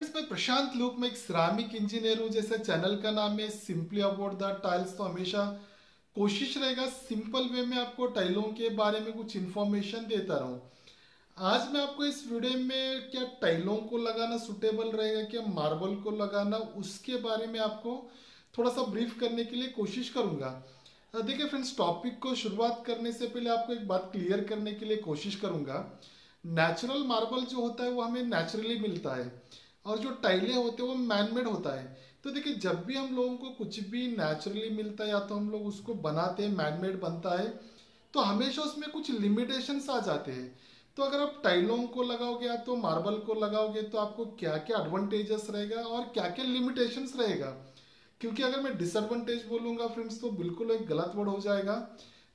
मैं प्रशांत लूक में एक सिरामिक इंजीनियर हूँ, जैसे चैनल का नाम है सिंपली अबाउट द टाइल्स तो हमेशा कोशिश रहेगा सिंपल वे में आपको टाइलों के बारे में कुछ इन्फॉर्मेशन देता रहूँ। आज मैं आपको इस वीडियो में क्या टाइलों को लगाना सुटेबल रहेगा, क्या मार्बल को लगाना, उसके बारे में आपको थोड़ा सा ब्रीफ करने के लिए कोशिश करूँगा। देखिए फ्रेंड्स टॉपिक को शुरुआत करने से पहले आपको एक बात क्लियर करने के लिए कोशिश करूँगा। नेचुरल मार्बल जो होता है, वो हमें नेचुरली मिलता है। और जो टाइलें होते हैं वो मैनमेड होता है। तो देखिए, जब भी हम लोगों को कुछ भी नेचुरली मिलता है या तो हम लोग उसको बनाते हैं मैनमेड बनता है तो हमेशा उसमें कुछ लिमिटेशंस आ जाते हैं। तो अगर आप टाइलों को लगाओगे या तो मार्बल को लगाओगे तो आपको क्या क्या एडवांटेजेस रहेगा और क्या क्या लिमिटेशंस रहेगा? क्योंकि अगर मैं डिसएडवांटेज बोलूँगा फ्रेंड्स तो बिल्कुल एक गलत वर्ड हो जाएगा।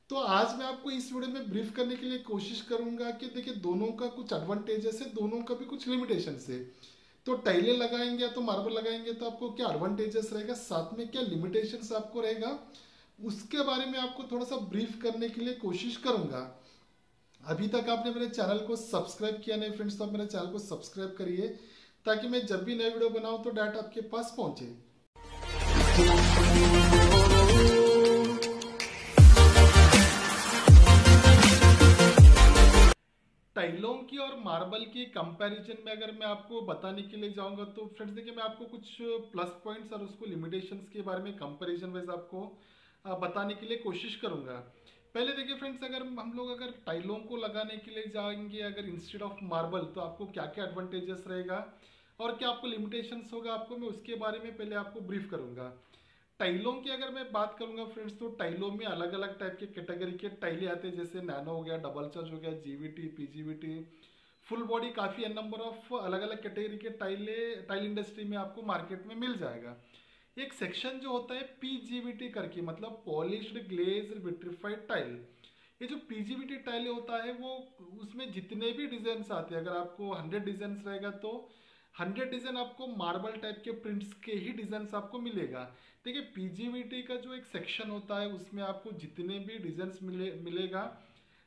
तो आज मैं आपको इस वीडियो में ब्रीफ करने के लिए कोशिश करूँगा कि देखिए, दोनों का कुछ एडवांटेजेस है, दोनों का भी कुछ लिमिटेशन है। तो टाइले लगाएँगे या तो मार्बल लगाएँगे तो आपको क्या एडवांटेजेस रहेगा? साथ में क्या लिमिटेशन आपको रहेगा? उसके बारे में आपको थोड़ा सा ब्रीफ करने के लिए कोशिश करूँगा। अभी तक आपने मेरे चैनल को सब्सक्राइब किया नहीं फ्रेंड्स तो आप मेरे चैनल को सब्सक्राइब करिए ताकि मैं जब भी नए वीडियो बनाऊँ तो डाटा आपके पास पहुँचे। टाइलों की और मार्बल की कंपैरिजन में अगर मैं आपको बताने के लिए जाऊँगा तो फ्रेंड्स देखिए, मैं आपको कुछ प्लस पॉइंट्स और उसको लिमिटेशंस के बारे में कंपैरिजन वाइज आपको बताने के लिए कोशिश करूँगा। पहले देखिए फ्रेंड्स अगर हम लोग अगर टाइलों को लगाने के लिए जाएँगे, अगर इंस्टेड ऑफ़ मार्बल तो आपको क्या क्या एडवांटेजेस रहेगा और क्या आपको लिमिटेशंस होगा आपको, मैं उसके बारे में पहले आपको ब्रीफ करूँगा। टाइलों की अगर मैं बात करूँगा फ्रेंड्स तो टाइलों में अलग अलग टाइप के कैटेगरी के टाइले आते हैं, जैसे नैनो हो गया, डबल चार्ज हो गया जीवीटी पीजीवीटी फुल बॉडी काफ़ी अन नंबर ऑफ़ अलग अलग कैटेगरी के टाइले, टाइल इंडस्ट्री में आपको मार्केट में मिल जाएगा। एक सेक्शन जो होता है पीजीवीटी करके मतलब पॉलिश्ड ग्लेज विट्रीफाइड टाइल ये जो पीजीवीटी टाइल होता है, वो उसमें जितने भी डिज़ाइन आते हैं, अगर आपको हंड्रेड डिज़ाइन रहेगा तो हंड्रेड डिज़ाइन आपको मार्बल टाइप के प्रिंट्स के ही डिज़ाइन आपको मिलेगा। देखिए पीजीवीटी का जो एक सेक्शन होता है, उसमें आपको जितने भी डिज़ाइन मिले, मिलेगा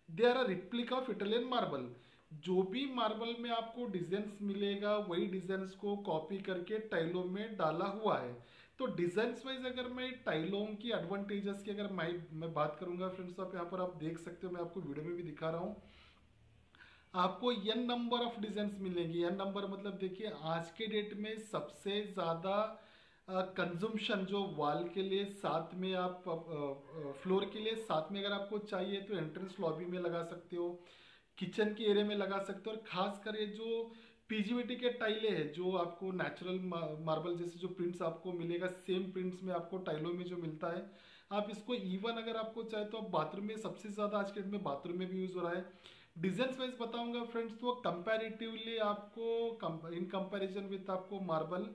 they are a replica of Italian marble जो भी मार्बल में आपको डिज़ाइन मिलेगा, वही डिज़ाइन को कॉपी करके टाइलों में डाला हुआ है। तो डिज़ाइन वाइज अगर मैं टाइलों की एडवांटेजेस की अगर मैं मैं बात करूँगा फ्रेंड्स आप यहाँ पर आप देख सकते हो, मैं आपको वीडियो में भी दिखा रहा हूँ। आपको एन नंबर ऑफ़ डिज़ाइन मिलेंगी। एन नंबर मतलब देखिए, आज के डेट में सबसे ज़्यादा कंजम्पशन जो वॉल के लिए साथ में आप फ्लोर के लिए, साथ में अगर आपको चाहिए तो एंट्रेंस लॉबी में लगा सकते हो किचन के एरिया में लगा सकते हो और खास कर ये जो पीजीवीटी के टाइले हैं, जो आपको नेचुरल मार्बल जैसे जो प्रिंट्स आपको मिलेगा सेम प्रिंट्स में आपको टाइलों में जो मिलता है। आप इसको इवन अगर आपको चाहे तो आप बाथरूम में, सबसे ज़्यादा आज के डेट में बाथरूम में भी यूज़ हो रहा है। डिज़ाइन वाइज बताऊँगा फ्रेंड्स तो कंपैरेटिवली आपको इन कंपैरिजन विथ आपको मार्बल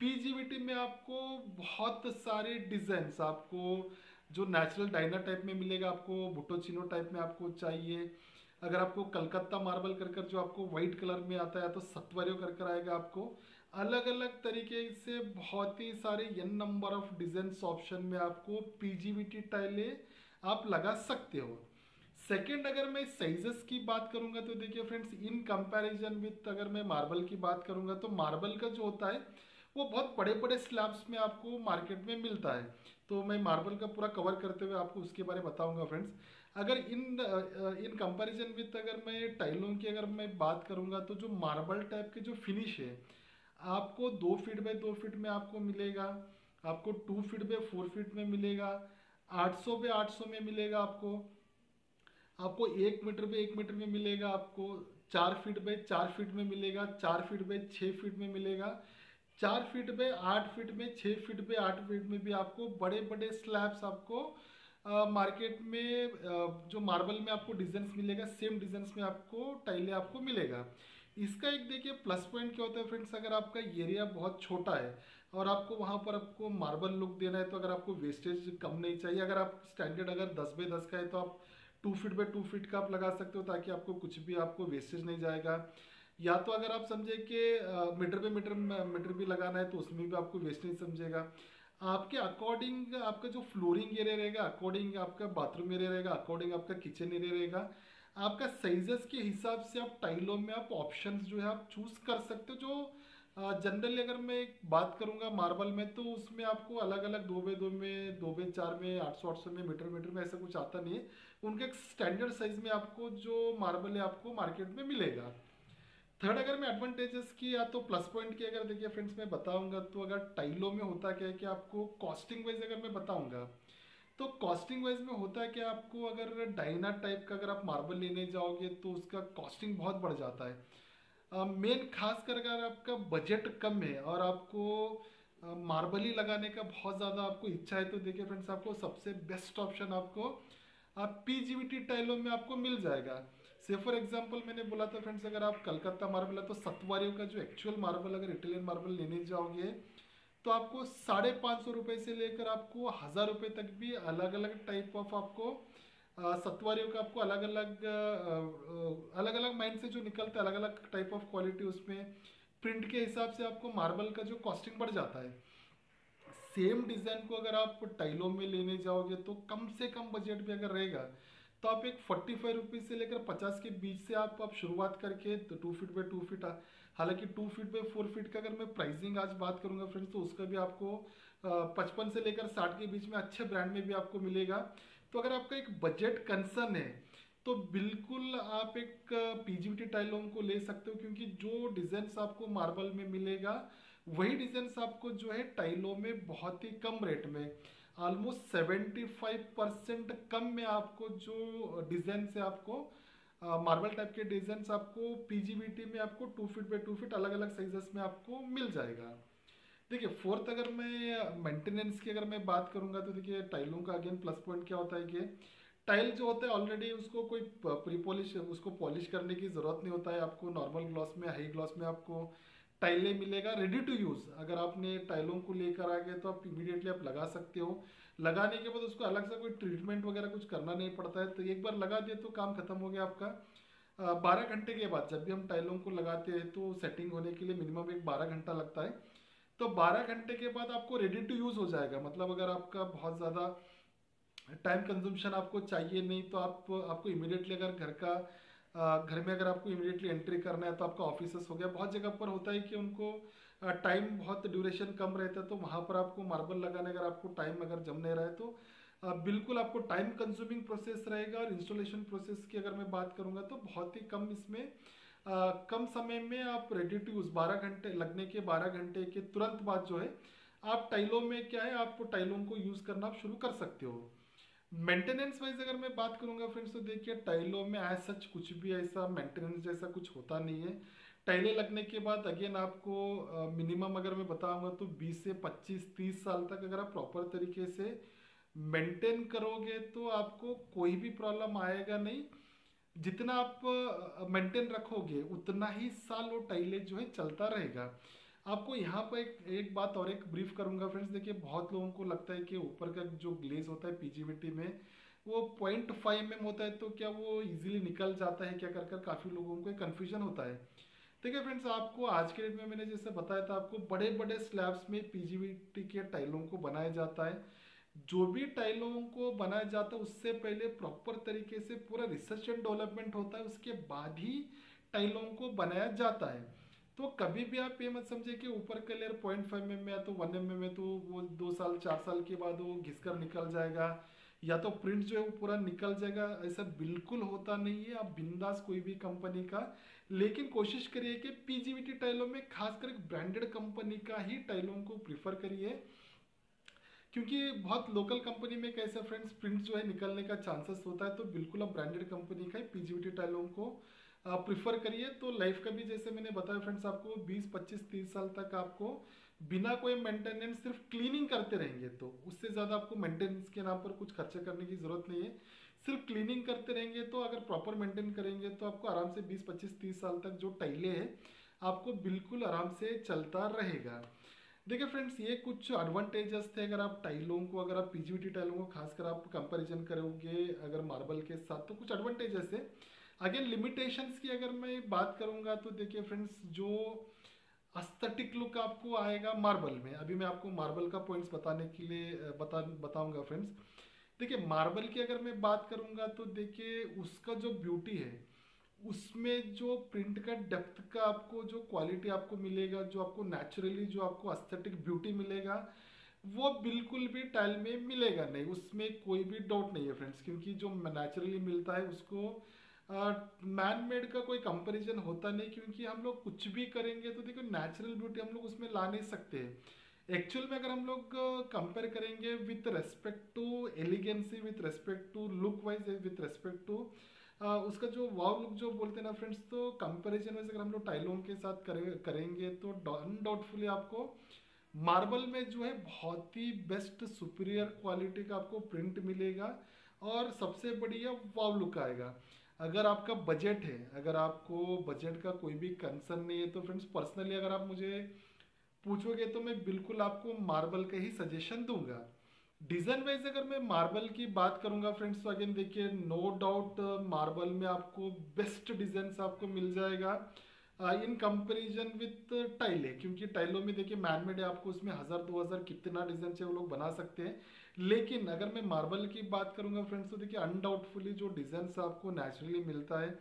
पीजीवीटी में आपको बहुत सारे डिज़ाइन आपको, जो नेचुरल डाइना टाइप में मिलेगा, आपको बुटोचिनो टाइप में आपको चाहिए। अगर आपको कलकत्ता मार्बल कर कर जो आपको व्हाइट कलर में आता है तो सत्वरियो कर कर आएगा आपको। अलग अलग तरीके से बहुत ही सारे N number of design option में आपको पीजीवीटी टाइले आप लगा सकते हो। सेकेंड अगर मैं साइजेस की बात करूँगा तो देखिए फ्रेंड्स इन कंपैरिजन विथ अगर मैं मार्बल की बात करूँगा तो मार्बल का जो होता है, वो बहुत बड़े बड़े स्लैब्स में आपको मार्केट में मिलता है। तो मैं मार्बल का पूरा कवर करते हुए आपको उसके बारे में बताऊँगा फ्रेंड्स अगर इन इन कंपैरिजन विथ अगर मैं टाइलों की अगर मैं बात करूँगा तो जो मार्बल टाइप के जो फिनिश है, आपको दो फीट बाई दो फीट में आपको मिलेगा, आपको two feet by four feet में मिलेगा, आठ सौ बाय आठ सौ में मिलेगा आपको। आपको एक मीटर पे एक मीटर में मिलेगा, आपको चार फीट पे चार फीट में मिलेगा, चार फीट पे छः फीट में मिलेगा, चार फीट पे आठ फीट में छः फीट पे आठ फीट में भी आपको बड़े बड़े स्लैब्स आपको मार्केट में जो मार्बल में आपको डिज़ाइन मिलेगा सेम डिज़ाइन में आपको टाइले आपको मिलेगा। इसका एक देखिए प्लस पॉइंट क्या होता है फ्रेंड्स अगर आपका एरिया बहुत छोटा है और आपको वहाँ पर आपको मार्बल लुक देना है तो अगर आपको वेस्टेज कम नहीं चाहिए, अगर आप स्टैंडर्ड अगर दस बाई दस का है तो आप two feet by two feet का आप लगा सकते हो ताकि आपको कुछ भी आपको वेस्टेज नहीं जाएगा। या तो अगर आप समझे कि मीटर पे मीटर मीटर भी लगाना है तो उसमें भी आपको वेस्ट नहीं समझेगा। आपके अकॉर्डिंग आपका जो फ्लोरिंग एरिया रहेगा अकॉर्डिंग आपका बाथरूम एरिया रहेगा अकॉर्डिंग आपका किचन एरिया रहेगा, आपका साइजेस के हिसाब से आप टाइलों में आप ऑप्शंस जो है आप चूज़ कर सकते हो जो जनरली अगर मैं बात करूँगा मार्बल में तो उसमें आपको अलग अलग दो बे दो में, दो बे चार में, आठ सौ आठ सौ में, मीटर मीटर में ऐसा कुछ आता नहीं है। उनके एक स्टैंडर्ड साइज़ में आपको जो मार्बल है, आपको मार्केट में मिलेगा। थर्ड अगर मैं एडवांटेजेस की या तो प्लस पॉइंट की अगर देखिए फ्रेंड्स मैं बताऊँगा तो अगर टाइलों में होता क्या है कि आपको कॉस्टिंग वाइज अगर मैं बताऊँगा तो कॉस्टिंग वाइज में होता है कि आपको अगर डाइना टाइप का अगर आप मार्बल लेने जाओगे तो उसका कॉस्टिंग बहुत बढ़ जाता है। मेन खास कर अगर आपका बजट कम है और आपको मार्बल ही लगाने का बहुत ज़्यादा आपको इच्छा है तो देखिए फ्रेंड्स आपको सबसे बेस्ट ऑप्शन आपको आप पी टाइलों में आपको मिल जाएगा। से फॉर एग्ज़ाम्पल मैंने बोला था फ्रेंड्स अगर आप कलकत्ता मार्बल है तो सतवारियों का जो एक्चुअल मार्बल अगर इटालियन मार्बल लेने जाओगे तो आपको साढ़े पाँच सौ रुपये से लेकर आपको हज़ार रुपये तक भी अलग अलग टाइप ऑफ़ आपको सत्वारियों का आपको अलग अलग अलग अलग माइंड से जो निकलता है अलग अलग टाइप ऑफ़ क्वालिटी उसमें प्रिंट के हिसाब से आपको मार्बल का जो कॉस्टिंग बढ़ जाता है। सेम डिज़ाइन को अगर आप टाइलों में लेने जाओगे तो कम से कम बजट भी अगर रहेगा तो आप एक फोर्टी फाइव रुपीज़ से लेकर पचास के बीच से आप आप शुरुआत करके तो two feet by two feet हालाँकि two feet by four feet का अगर मैं प्राइसिंग आज बात करूँगा फ्रेंड्स तो उसका भी आपको पचपन से लेकर साठ के बीच में अच्छे ब्रांड में भी आपको मिलेगा। तो अगर आपका एक बजट कंसर्न है तो बिल्कुल आप एक पीजीवीटी टाइलों को ले सकते हो, क्योंकि जो डिज़ाइन आपको मार्बल में मिलेगा, वही डिज़ाइन आपको जो है टाइलों में बहुत ही कम रेट में ऑलमोस्ट सेवेंटी फाइव परसेंट कम में आपको जो डिज़ाइन से आपको मार्बल टाइप के डिज़ाइन आपको पीजीवीटी में आपको two feet by two feet अलग अलग साइजेस में आपको मिल जाएगा। देखिए फोर्थ अगर मैं मेंटेनेंस की अगर मैं बात करूँगा तो देखिए टाइलों का अगेन प्लस पॉइंट क्या होता है कि टाइल जो होता है ऑलरेडी उसको कोई प्री पॉलिश उसको पॉलिश करने की ज़रूरत नहीं होता है। आपको नॉर्मल ग्लॉस में हाई ग्लॉस में आपको टाइलें मिलेगा। रेडी टू यूज़ अगर आपने टाइलों को लेकर आ गए तो आप इमीडिएटली आप लगा सकते हो। लगाने के बाद उसको अलग से कोई ट्रीटमेंट वगैरह कुछ करना नहीं पड़ता है। तो एक बार लगा दिए तो काम खत्म हो गया आपका। बारह घंटे के बाद जब भी हम टाइलों को लगाते हैं तो सेटिंग होने के लिए मिनिमम एक बारह घंटा लगता है। तो 12 घंटे के बाद आपको रेडी टू यूज़ हो जाएगा। मतलब अगर आपका बहुत ज़्यादा टाइम कंज्यूमशन आपको चाहिए नहीं तो आप, आपको इमीडिएटली अगर घर का घर में अगर आपको इमीडिएटली एंट्री करना है तो आपका ऑफ़िस हो गया। बहुत जगह पर होता है कि उनको टाइम बहुत ड्यूरेशन कम रहता है तो वहाँ पर आपको मार्बल लगाने, अगर आपको टाइम अगर जम नहीं रहा है तो बिल्कुल आपको टाइम कंज्यूमिंग प्रोसेस रहेगा। और इंस्टॉलेशन प्रोसेस की अगर मैं बात करूँगा तो बहुत ही कम इसमें आ, कम समय में आप रेडी टू यूज़ बारह घंटे लगने के बारह घंटे के तुरंत बाद जो है आप टाइलों में क्या है आप टाइलों को यूज़ करना आप शुरू कर सकते हो। मेंटेनेंस वाइज अगर मैं बात करूँगा फ्रेंड्स तो देखिए टाइलों में एज सच कुछ भी ऐसा मेंटेनेंस जैसा कुछ होता नहीं है। टाइलें लगने के बाद अगेन आपको मिनिमम अगर मैं बताऊँगा तो 20 से 25 30 साल तक अगर आप प्रॉपर तरीके से मेंटेन करोगे तो आपको कोई भी प्रॉब्लम आएगा नहीं। जितना आप मेंटेन रखोगे, उतना ही साल वो टाइले जो है चलता रहेगा। आपको यहाँ पर एक एक बात और एक ब्रीफ करूँगा फ्रेंड्स देखिए, बहुत लोगों को लगता है कि ऊपर का जो ग्लेज होता है पीजीवीटी में, वो पॉइंट फाइव एम होता है तो क्या वो इजीली निकल जाता है? क्या कर कर काफ़ी लोगों को कन्फ्यूज़न होता है। देखिए फ्रेंड्स आपको आज के डेट में मैंने जैसे बताया था, आपको बड़े बड़े स्लैब्स में पीजीवीटी के टाइलों को बनाया जाता है। जो भी टाइलों को बनाया जाता है, उससे पहले प्रॉपर तरीके से पूरा रिसर्च एंड डेवलपमेंट होता है, उसके बाद ही टाइलों को बनाया जाता है। तो कभी भी आप ये मत समझे कि ऊपर का लेयर पॉइंट फाइव एम या तो वन एम में तो वो दो साल, चार साल के बाद वो घिसकर निकल जाएगा, या तो प्रिंट जो है वो पूरा निकल जाएगा, ऐसा बिल्कुल होता नहीं है, आप बिंदास कोई भी कंपनी का। लेकिन कोशिश करिए कि पीजीवीटी टाइलों में खासकर ब्रांडेड कंपनी का ही टाइलों को प्रिफर करिए। क्योंकि बहुत लोकल कंपनी में कैसे फ्रेंड्स प्रिंट जो है निकलने का चांसेस होता है तो बिल्कुल आप ब्रांडेड कंपनी का पीजीवीटी टाइलों को प्रिफर करिए। तो लाइफ का भी जैसे मैंने बताया फ्रेंड्स आपको 20 25 30 साल तक आपको बिना कोई मेंटेनेंस सिर्फ़ क्लीनिंग करते रहेंगे। तो उससे ज़्यादा आपको मेंटेनेंस के नाम पर कुछ खर्चा करने की ज़रूरत नहीं है। सिर्फ़ क्लीनिंग करते रहेंगे तो अगर प्रॉपर मेंटेन करेंगे तो आपको आराम से 20 25 30 साल तक जो टाइले हैं, आपको बिल्कुल आराम से चलता रहेगा। देखिए फ्रेंड्स ये कुछ एडवांटेजेस थे अगर आप टाइलों को, अगर आप पीजीवीटी टाइलों को, खासकर आप कंपैरिजन करोगे अगर मार्बल के साथ तो कुछ एडवांटेजेस है अगेन लिमिटेशंस की अगर मैं बात करूँगा तो देखिए फ्रेंड्स जो अस्थेटिक लुक आपको आएगा मार्बल में, अभी मैं आपको मार्बल का पॉइंट्स बताने के लिए बता, बताऊँगा फ्रेंड्स देखिए मार्बल की अगर मैं बात करूँगा तो देखिए उसका जो ब्यूटी है उसमें जो प्रिंट का डेप्थ का आपको जो क्वालिटी आपको मिलेगा, जो आपको नेचुरली जो आपको एस्थेटिक ब्यूटी मिलेगा, वो बिल्कुल भी टाइल में मिलेगा नहीं। उसमें कोई भी डाउट नहीं है फ्रेंड्स क्योंकि जो नेचुरली मिलता है उसको मैन मेड का कोई कंपैरिजन होता नहीं, क्योंकि हम लोग कुछ भी करेंगे तो देखो नेचुरल ब्यूटी हम लोग उसमें ला नहीं सकते एक्चुअल में अगर हम लोग कंपेयर करेंगे with respect to elegancy with respect to look wise with respect to उसका जो वाव लुक जो बोलते हैं ना फ्रेंड्स तो कंपैरिजन में अगर हम लोग टाइलों के साथ करेंगे तो अनडाउटफुली आपको मार्बल में जो है बहुत ही बेस्ट सुपीरियर क्वालिटी का आपको प्रिंट मिलेगा और सबसे बढ़िया वाव लुक आएगा। अगर आपका बजट है, अगर आपको बजट का कोई भी कंसर्न नहीं है तो फ्रेंड्स पर्सनली अगर आप मुझे पूछोगे तो मैं बिल्कुल आपको मार्बल का ही सजेशन दूँगा। डिज़ाइन वाइज अगर मैं मार्बल की बात करूँगा फ्रेंड्स तो अगेन देखिए नो डाउट मार्बल में आपको बेस्ट डिज़ाइन आपको मिल जाएगा इन कंपेरिजन विथ टाइले। क्योंकि टाइलों में देखिए मैनमेड है, आपको उसमें हज़ार, दो हज़ार कितना डिज़ाइन चाहिए वो लोग बना सकते हैं। लेकिन अगर मैं मार्बल की बात करूँगा फ्रेंड्स तो देखिए अनडाउटफुली जो डिज़ाइन आपको नेचुरली मिलता है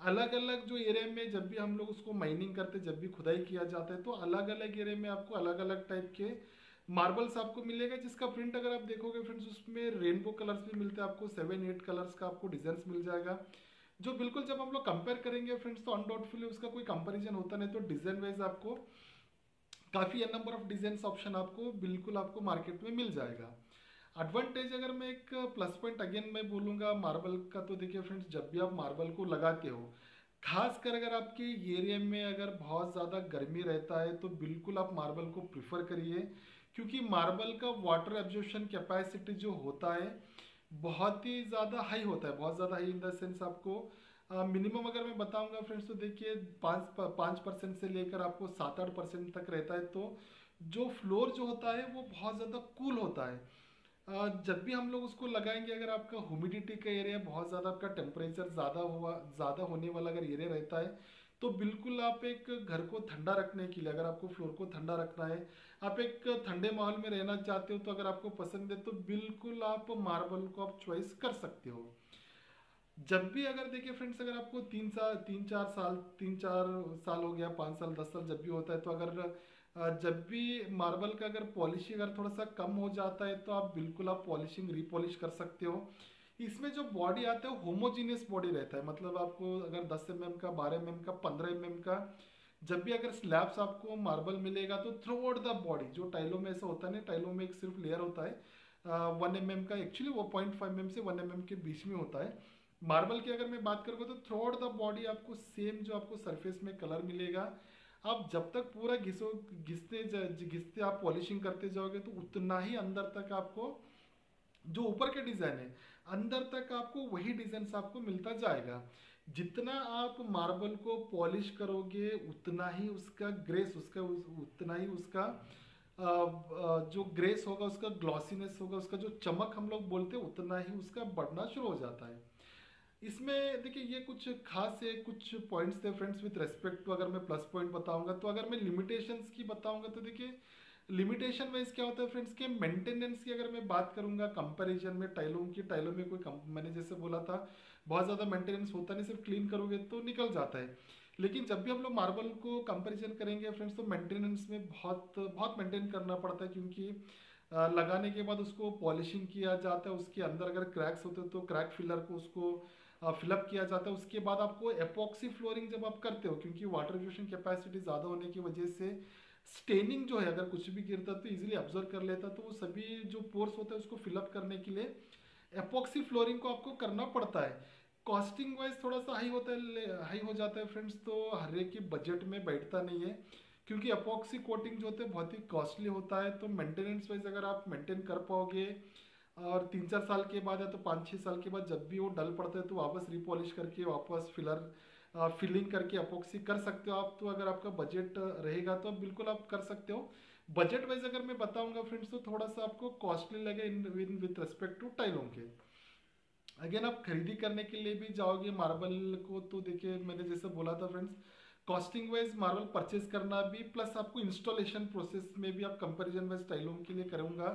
अलग अलग जो एरिया में जब भी हम लोग उसको माइनिंग करते, जब भी खुदाई किया जाता है तो अलग अलग एरिया में आपको अलग अलग टाइप के मार्बल्स आपको मिलेगा, जिसका प्रिंट अगर आप देखोगे फ्रेंड्स उसमें रेनबो कलर्स भी मिलते हैं आपको सेवन एट कलर्स का आपको डिज़ाइन मिल जाएगा। जो बिल्कुल जब हम लोग कंपेयर करेंगे फ्रेंड्स तो अनडाउटफुली उसका कोई कंपेरिजन होता नहीं तो डिज़ाइन वाइज आपको काफ़ी नंबर ऑफ़ डिज़ाइन ऑप्शन आपको बिल्कुल आपको मार्केट में मिल जाएगा। एडवांटेज अगर मैं एक प्लस पॉइंट अगेन मैं बोलूँगा मार्बल का तो देखिए फ्रेंड्स जब भी आप मार्बल को लगाते हो, खासकर अगर आपके एरिया में अगर बहुत ज़्यादा गर्मी रहता है तो बिल्कुल आप मार्बल को प्रिफर करिए। क्योंकि मार्बल का वाटर एब्जॉर्प्शन कैपेसिटी जो होता है, बहुत ही ज़्यादा हाई होता है, बहुत ज़्यादा हाई इन द सेंस आपको मिनिमम अगर मैं बताऊँगा फ्रेंड्स तो देखिए पाँच पाँच परसेंट से लेकर आपको सात आठ परसेंट तक रहता है तो जो फ्लोर जो होता है, वो बहुत ज़्यादा कूल होता है। जब भी हम लोग उसको लगाएँगे, अगर आपका ह्यूमिडिटी का एरिया बहुत ज़्यादा आपका टेम्परेचर ज़्यादा हुआ, ज़्यादा होने वाला अगर एरिया रहता है तो बिल्कुल आप एक घर को ठंडा रखने के लिए, अगर आपको फ्लोर को ठंडा रखना है, आप एक ठंडे माहौल में रहना चाहते हो तो अगर आपको पसंद है तो बिल्कुल आप मार्बल को आप चॉइस कर सकते हो। जब भी अगर देखिए फ्रेंड्स, अगर आपको तीन साल तीन चार साल, तीन चार साल हो गया, पाँच साल, दस साल जब भी होता है तो अगर जब भी मार्बल का अगर पॉलिशिंग अगर थोड़ा सा कम हो जाता है तो आप बिल्कुल आप पॉलिशिंग, रिपॉलिश कर सकते हो। इसमें जो बॉडी आता है होमोजीनियस बॉडी रहता है। मतलब आपको अगर 10 एम का 12 एम का 15 एम का, जब भी अगर स्लैब्स आपको मार्बल मिलेगा तो थ्रू आउट द बॉडी जो टाइलों में ऐसा होता है ना टाइलों में एक सिर्फ़ लेयर होता है वन एम mm का एक्चुअली वो पॉइंट फाइव एम से वन एम mm के बीच में होता है। मार्बल की अगर मैं बात करूँगा तो थ्रू आउट द बॉडी आपको सेम जो आपको सरफेस में कलर मिलेगा। आप जब तक पूरा घिसो, घिसते घिसते, आप पॉलिशिंग करते जाओगे तो उतना ही अंदर तक आपको जो ऊपर के डिज़ाइन है, अंदर तक आपको वही डिज़ाइन आपको मिलता जाएगा। जितना आप मार्बल को पॉलिश करोगे, उतना ही उसका ग्रेस उसका, उतना ही उसका जो ग्रेस होगा, उसका ग्लॉसीनेस होगा, उसका जो चमक हम लोग बोलते हैं, उतना ही उसका बढ़ना शुरू हो जाता है। इसमें देखिए, ये कुछ खास है, कुछ पॉइंट्स थे फ्रेंड्स विद रेस्पेक्ट टू अगर मैं प्लस पॉइंट बताऊँगा तो अगर मैं लिमिटेशंस की बताऊँगा तो देखिए लिमिटेशन वाइज क्या होता है फ्रेंड्स के मेंटेनेंस की अगर मैं बात करूँगा कंपैरिजन में टाइलों की टाइलों में कोई मैंने जैसे बोला था, बहुत ज़्यादा मेंटेनेंस होता नहीं, सिर्फ़ क्लीन करोगे तो निकल जाता है। लेकिन जब भी हम लोग मार्बल को कंपेरिजन करेंगे फ्रेंड्स तो मेंटेनेंस में बहुत बहुत मेंटेन करना पड़ता है, क्योंकि लगाने के बाद उसको पॉलिशिंग किया जाता है, उसके अंदर अगर क्रैक्स होते तो क्रैक फिलर को उसको फिलअप किया जाता है। उसके बाद आपको एपॉक्सी फ्लोरिंग जब आप करते हो, क्योंकि वाटर रिफ्यूशन कैपेसिटी ज़्यादा होने की वजह से स्टेनिंग जो है, अगर कुछ भी गिरता तो इजीली ऑब्ज़र्व कर लेता तो वो सभी जो पोर्स होते हैं उसको फिलअप करने के लिए एपॉक्सी फ्लोरिंग को आपको करना पड़ता है। कॉस्टिंग वाइज थोड़ा सा हाई होता है हाई हो जाता है फ्रेंड्स तो हर एक बजट में बैठता नहीं है। क्योंकि अपॉक्सी कोटिंग जो होते हैं बहुत ही कॉस्टली होता है तो मेंटेनेंस वाइज अगर आप मेंटेन कर पाओगे और तीन चार साल के बाद या तो पाँच छः साल के बाद जब भी वो डल पड़ता है तो वापस रिपॉलिश करके वापस फिलर फिलिंग करके अपॉक्सी कर सकते हो। आप तो अगर आपका बजट रहेगा तो बिल्कुल आप कर सकते हो। बजट वाइज अगर मैं बताऊँगा फ्रेंड्स तो थोड़ा सा आपको कॉस्टली लगे इन विथ रिस्पेक्ट टू टाइलों के। अगेन आप खरीदी करने के लिए भी जाओगे मार्बल को तो देखिए मैंने जैसे बोला था friends costing wise marble purchase करना भी प्लस आपको इंस्टॉलेशन प्रोसेस में भी आप कंपेरिजन वाइज टाइलों के लिए करूँगा।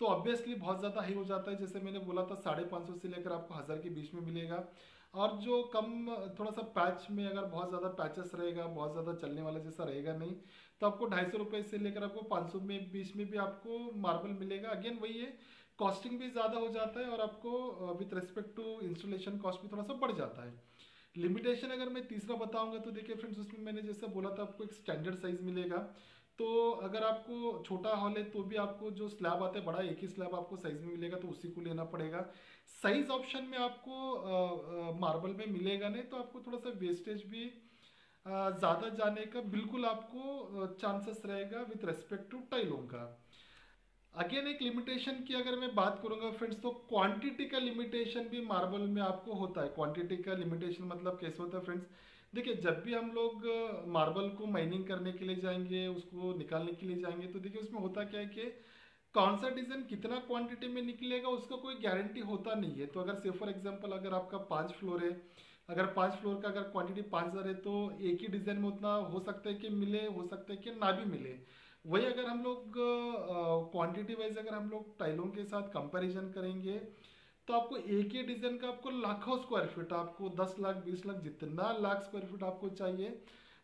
तो ऑब्वियसली बहुत ज़्यादा हाई हो जाता है। जैसे मैंने बोला था, साढ़े से लेकर आपको हज़ार के बीच में मिलेगा। और जो कम, थोड़ा सा पैच में अगर बहुत ज़्यादा पैचेस रहेगा, बहुत ज़्यादा चलने वाला जैसा रहेगा नहीं तो आपको ढाई सौ रुपये से लेकर आपको पाँच सौ में, बीच में भी आपको मार्बल मिलेगा। अगेन वही है कॉस्टिंग भी ज़्यादा हो जाता है और आपको with respect to installation cost भी थोड़ा सा बढ़ जाता है। लिमिटेशन अगर मैं तीसरा बताऊँगा तो देखिए फ्रेंड्स उसमें मैंने जैसे बोला था, आपको एक स्टैंडर्ड साइज़ मिलेगा। तो अगर आपको छोटा हॉल है तो भी आपको जो स्लैब आता है, बड़ा एक ही स्लैब आपको साइज़ में मिलेगा तो उसी को लेना पड़ेगा। साइज़ ऑप्शन में आपको मार्बल में मिलेगा नहीं तो आपको थोड़ा सा वेस्टेज भी ज़्यादा जाने का बिल्कुल आपको चांसेस रहेगा विथ रेस्पेक्ट टू टाइलों का। अगेन एक लिमिटेशन की अगर मैं बात करूँगा फ्रेंड्स तो क्वांटिटी का लिमिटेशन भी मार्बल में आपको होता है। क्वांटिटी का लिमिटेशन मतलब कैसे होता है फ्रेंड्स देखिए, जब भी हम लोग मार्बल को माइनिंग करने के लिए जाएँगे, उसको निकालने के लिए जाएँगे तो देखिए, उसमें होता क्या है कि कौन सा डिज़ाइन कितना क्वांटिटी में निकलेगा, उसका कोई गारंटी होता नहीं है। तो अगर से फॉर एग्जांपल अगर आपका पाँच फ्लोर है, अगर पाँच फ्लोर का अगर क्वांटिटी पाँच हज़ार है तो एक ही डिज़ाइन में उतना हो सकता है कि मिले, हो सकता है कि ना भी मिले। वही अगर हम लोग क्वांटिटी वाइज अगर हम लोग टाइलों के साथ कंपैरिजन करेंगे तो आपको एक ही डिज़ाइन का आपको लाखों स्क्वायर फीट आपको दस लाख, बीस लाख, जितना लाख स्क्वायर फीट आपको चाहिए,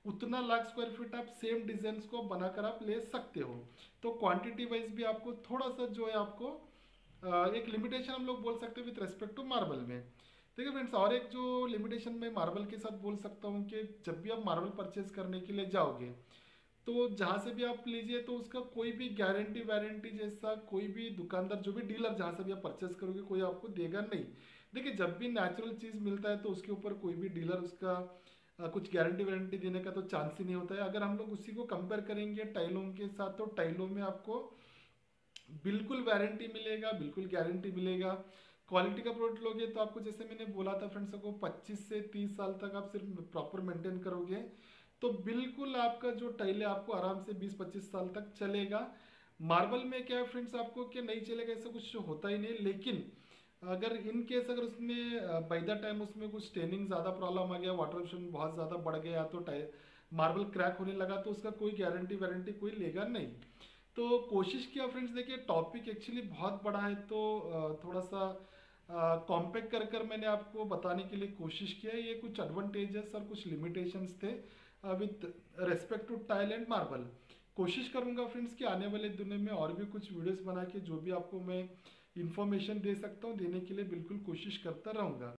उतना लाख स्क्वायर फीट आप सेम डिज़ाइन को बनाकर आप ले सकते हो। तो क्वांटिटी वाइज भी आपको थोड़ा सा जो है आपको एक लिमिटेशन हम लोग बोल सकते हैं विथ रेस्पेक्ट टू मार्बल में। देखिए फ्रेंड्स और एक जो लिमिटेशन मैं मार्बल के साथ बोल सकता हूँ कि जब भी आप मार्बल परचेज करने के लिए जाओगे तो जहाँ से भी आप लीजिए तो उसका कोई भी गारंटी वारंटी जैसा कोई भी दुकानदार जो भी डीलर जहाँ से भी आप परचेस करोगे कोई आपको देगा नहीं। देखिए जब भी नेचुरल चीज़ मिलता है तो उसके ऊपर कोई भी डीलर उसका आ, कुछ गारंटी वारंटी देने का तो चांस ही नहीं होता है। अगर हम लोग उसी को कंपेयर करेंगे टाइलों के साथ तो टाइलों में आपको बिल्कुल वारंटी मिलेगा बिल्कुल गारंटी मिलेगा। क्वालिटी का प्रोडक्ट लोगे तो आपको जैसे मैंने बोला था फ्रेंड्स को 25 से 30 साल तक आप सिर्फ़ प्रॉपर मेंटेन करोगे। तो बिल्कुल आपका जो टाइल है आपको आराम से 20-25 साल तक चलेगा। मार्बल में क्या है फ्रेंड्स आपको क्या नहीं चलेगा, ऐसा कुछ होता ही नहीं। लेकिन अगर इन केस अगर उसमें बाई द टाइम उसमें कुछ स्टेनिंग ज़्यादा प्रॉब्लम आ गया वाटर ऑप्शन बहुत ज़्यादा बढ़ गया तो टाइल मार्बल क्रैक होने लगा तो उसका कोई गारंटी वारंटी कोई लेगा नहीं। तो कोशिश किया फ्रेंड्स देखिए टॉपिक एक्चुअली बहुत बड़ा है तो थोड़ा सा कॉम्पैक्ट कर कर मैंने आपको बताने के लिए कोशिश किया। ये कुछ एडवांटेजेस और कुछ लिमिटेशंस थे। With respect to tile and marble कोशिश करूँगा फ्रेंड्स कि आने वाले दिनों में और भी कुछ वीडियोस बना के जो भी आपको मैं इन्फॉर्मेशन दे सकता हूँ, देने के लिए बिल्कुल कोशिश करता रहूँगा।